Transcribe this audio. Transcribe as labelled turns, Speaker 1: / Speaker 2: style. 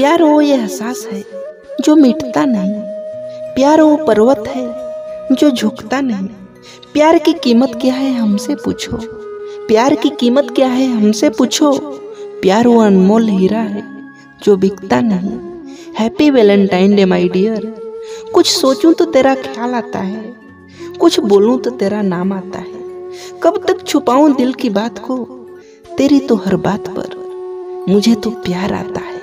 Speaker 1: प्यार वो ये एहसास है जो मिटता नहीं। प्यार वो पर्वत है जो झुकता नहीं। प्यार की कीमत क्या है हमसे पूछो। प्यार की कीमत क्या है हमसे पूछो। प्यार वो अनमोल हीरा है जो बिकता नहीं। Happy Valentine day my dear कुछ सोचूं तो तेरा ख्याल आता है। कुछ बोलूँ तो तेरा नाम आता है। कब तक छुपाऊं दिल की बात को? तेरी तो हर बात पर मुझे तो प्यार आता है।